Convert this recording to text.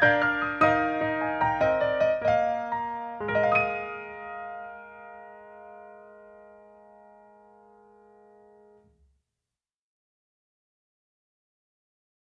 Bye.